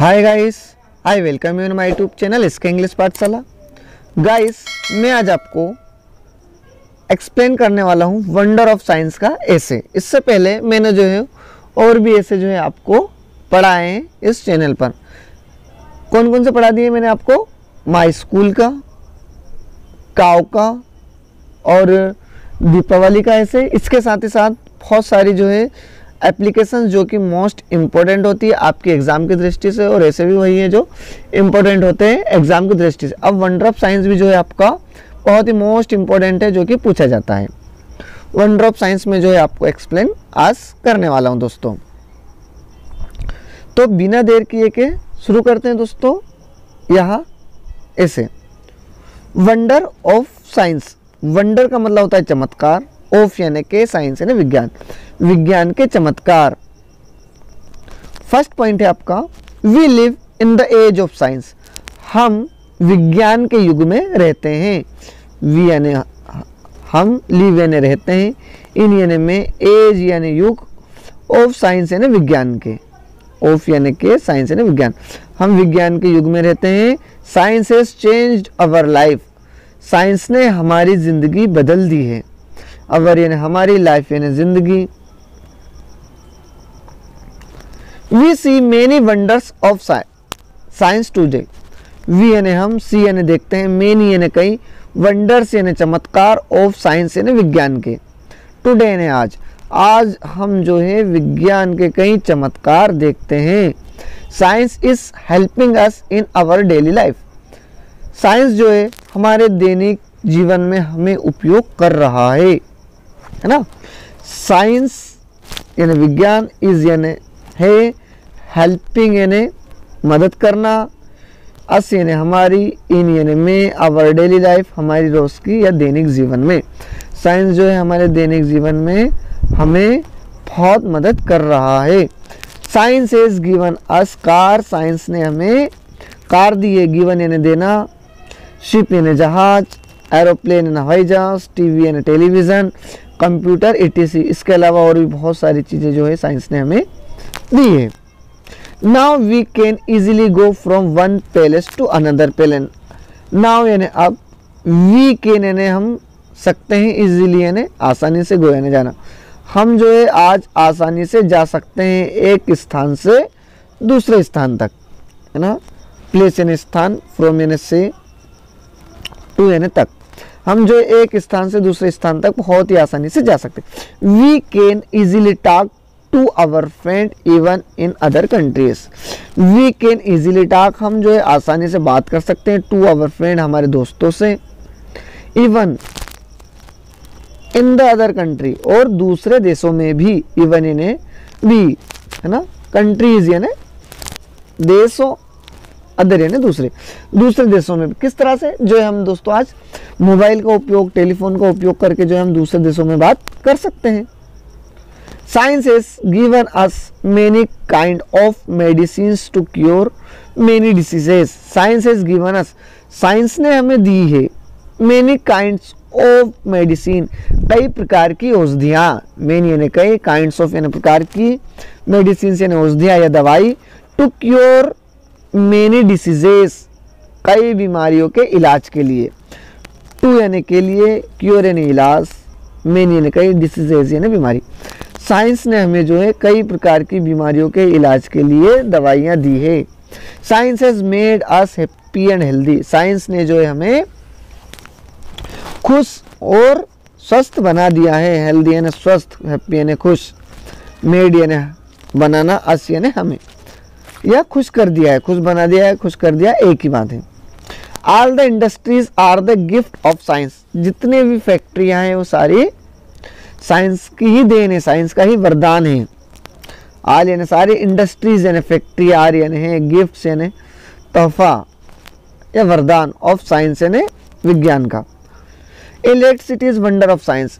Hi guys I welcome you in my YouTube channel इसके English पाठशाला guys मैं आज आपको एक्सप्लेन करने वाला हूँ वंडर ऑफ़ साइंस का ऐसे इससे पहले मैंने जो है, और भी ऐसे जो है आपको पढ़ाए हैं इस चैनल पर। कौन कौन से पढ़ा दिए मैंने आपको? माई स्कूल का काव का, और दीपावली का ऐसे इसके साथ ही साथ बहुत सारी जो है एप्लीकेशन जो कि मोस्ट इम्पोर्टेंट होती है आपके एग्ज़ाम की दृष्टि से, और ऐसे भी वही है जो इम्पोर्टेंट होते हैं एग्ज़ाम की दृष्टि से। अब वंडर ऑफ़ साइंस भी जो है आपका बहुत ही मोस्ट इम्पोर्टेंट है जो कि पूछा जाता है। वंडर ऑफ़ साइंस में जो है आपको एक्सप्लेन आज करने वाला हूँ दोस्तों। तो बिना देर किए के शुरू करते हैं दोस्तों, यहाँ ऐसे। वंडर ऑफ़ साइंस वंडर का मतलब होता है चमत्कार। ऑफ़ यानी के साइंस यानी विज्ञान। विज्ञान के चमत्कार। फ़र्स्ट पॉइंट है आपका we live in the age of science हम विज्ञान के युग में रहते हैं। वी यानी हम लिव यानी रहते हैं। इन यानी में एज यानी युग ऑफ़ साइंस यानी विज्ञान के। ऑफ़ यानी के साइंस यानी विज्ञान। हम विज्ञान के युग में रहते हैं। Science has changed our life science ने हमारी ज़िंदगी बदल दी है। अवर, यानी हमारी लाइफ यानी ज़िंदगी। We see many wonders of science today we यानी हम सी यानी देखते हैं मेनी यानी कई वंडर्स यानी चमत्कार ऑफ़ साइंस यानी विज्ञान के। टुडे यानी आज आज हम जो है विज्ञान के कई चमत्कार देखते हैं। Science is helping us in our daily life science जो है हमारे दैनिक जीवन में हमें उपयोग कर रहा है। है ना? साइंस यानी विज्ञान इज़ यानी है हेल्पिंग यानी मदद करना। अस यानी हमारी इन यानी में आवर डेली लाइफ हमारी रोज की या दैनिक जीवन में। साइंस जो है हमारे दैनिक जीवन में हमें बहुत मदद कर रहा है। Science is given us car science ने हमें कार दी है गिवन यानी देना। शिप यानी जहाज़ एरोप्लेन यानी हवाई जहाज़ टीवी यानी टेलीविज़न कंप्यूटर एटीसी इसके अलावा और भी बहुत सारी चीज़ें जो है साइंस ने हमें दी है। Now we can easily go from one place to another place now यानी अब वी कैन यानी हम सकते हैं इजीली यानी आसानी से गो यानी जाना। हम जो है आज आसानी से जा सकते हैं एक स्थान से दूसरे स्थान तक, है ना? प्लेस यानी स्थान फ्रॉम यानी से टू यानी तक। हम जो एक स्थान से दूसरे स्थान तक बहुत ही आसानी से जा सकते we can easily talk to our friend even in other countries we can easily talk हम जो है आसानी से बात कर सकते हैं टू आवर फ्रेंड हमारे दोस्तों से even in the other country और दूसरे देशों में भी इवन इन्हें भी, है ना? कंट्रीज़ यानी देशों अदर यानी दूसरे। दूसरे देशों में किस तरह से? जो है हम दोस्तों आज मोबाइल का उपयोग, टेलीफोन का उपयोग करके जो है हम दूसरे देशों में बात कर सकते हैं। Science is given us many kind of medicine to cure many diseases science is given us science ने हमें दी है मेनी काइंड्स ऑफ़ मेडिसिन कई प्रकार की औषधियाँ। मेनी यानी कई काइंड्स ऑफ़ यानी प्रकार की मेडिसिन यानी औषधियाँ या दवाई टू क्योर मेनी डिसीजेस, कई बीमारियों के इलाज के लिए। टू यानी के लिए, क्योर यानी इलाज, मेन यानी कई डिसीजेज यानी बीमारी। साइंस ने हमें जो है कई प्रकार की बीमारियों के इलाज के लिए दवाइयाँ दी है। Science has made us happy and healthy science ने जो है हमें खुश और स्वस्थ बना दिया है। हेल्दी यानी स्वस्थ हैप्पी यानी खुश। मेड यानी बनाना अस यानी हमें। या खुश कर दिया है, खुश बना दिया है, खुश कर दिया एक ही बात है। All the industries are the gift of science जितने भी फैक्ट्रियाँ हैं, वो सारी साइंस की ही देन है साइंस का ही वरदान है। आल यानी सारी इंडस्ट्रीज़ यानी फैक्ट्री आर यानी है गिफ्ट यानी तोहफा या वरदान ऑफ़ साइंस यानी विज्ञान का। Electricity is wonder of science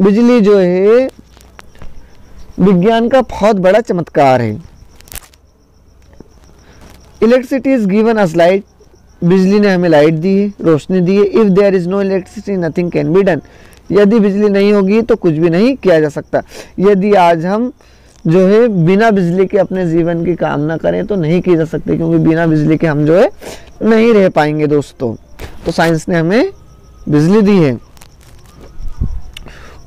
बिजली जो है, विज्ञान का बहुत बड़ा चमत्कार है। Electricity is given us light बिजली ने हमें लाइट दी है रोशनी दी है। If there is no electricity nothing can be done यदि बिजली नहीं होगी तो कुछ भी नहीं किया जा सकता। यदि आज हम जो है बिना बिजली के अपने जीवन की कामना करें तो नहीं की जा सकती, क्योंकि बिना बिजली के हम जो है नहीं रह पाएँगे दोस्तों। तो साइंस ने हमें बिजली दी है।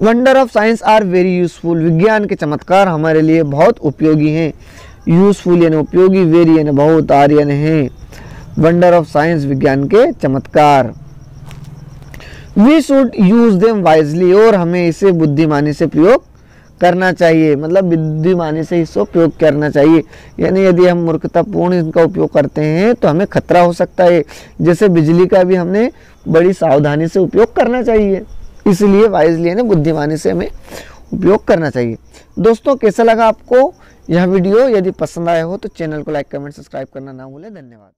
Wonder of science are very useful विज्ञान के चमत्कार हमारे लिए बहुत उपयोगी हैं। यूजफुल यानी उपयोगी वेरी यानी बहुत आर यानी है। वंडर ऑफ़ साइंस विज्ञान के चमत्कार। We should use them wisely और हमें इसे बुद्धिमानी से प्रयोग करना चाहिए। मतलब बुद्धिमानी से इसको प्रयोग करना चाहिए। यानी यदि हम मूर्खतापूर्ण इनका उपयोग करते हैं तो हमें खतरा हो सकता है। जैसे बिजली का भी हमने बड़ी सावधानी से उपयोग करना चाहिए। इसलिए वाइजली यानी बुद्धिमानी से हमें उपयोग करना चाहिए। दोस्तों, कैसा लगा आपको यह वीडियो यदि पसंद आया हो तो चैनल को लाइक, कमेंट, सब्सक्राइब करना ना भूलें। धन्यवाद।